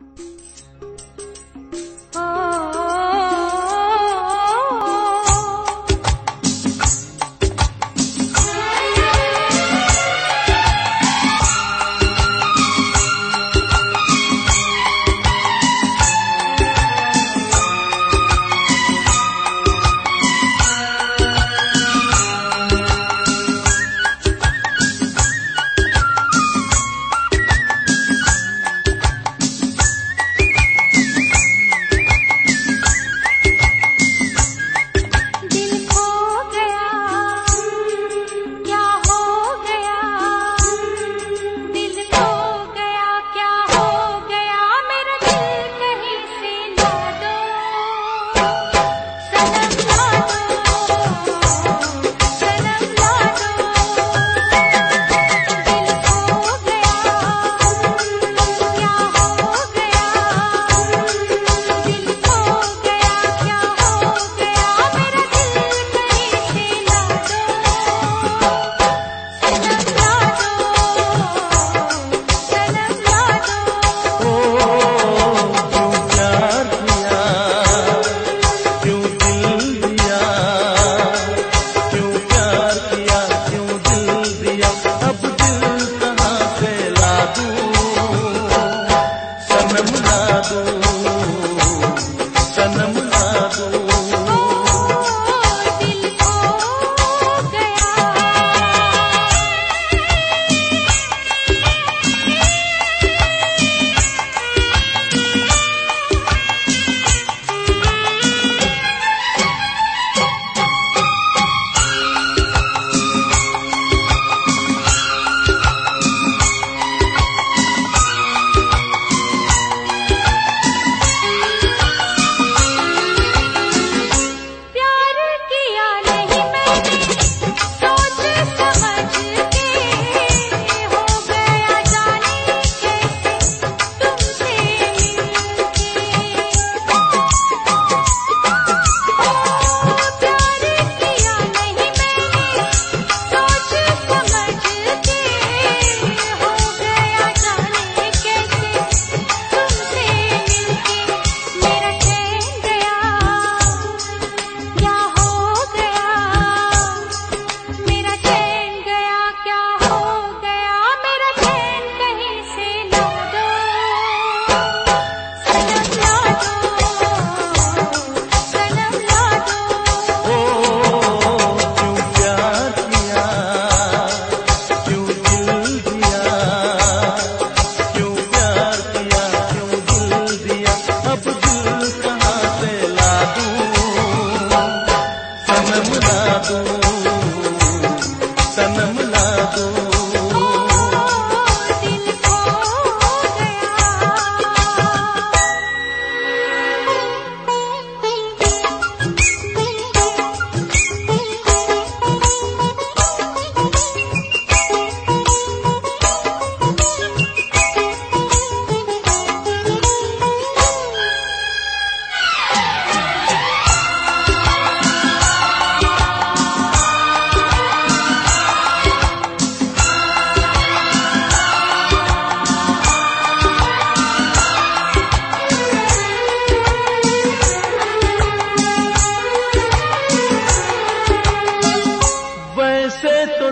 え?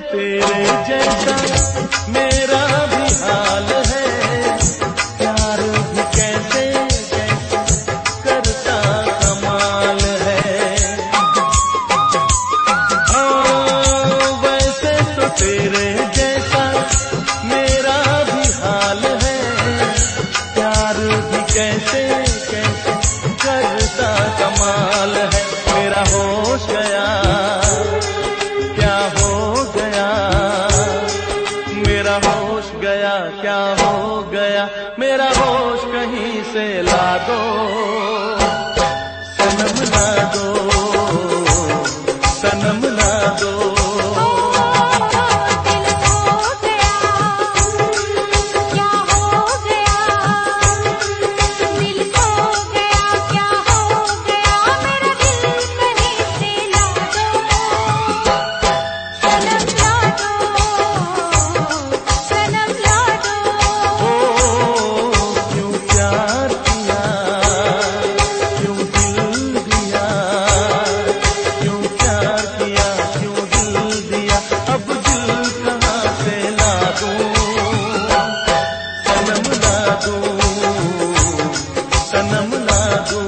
तेरे जैसा मेरा भी हाल है। प्यार भी कैसे कैसे करता कमाल है। हाँ वैसे तो तेरे जैसा मेरा भी हाल है। प्यार भी कैसे adore. लादू सनम लादू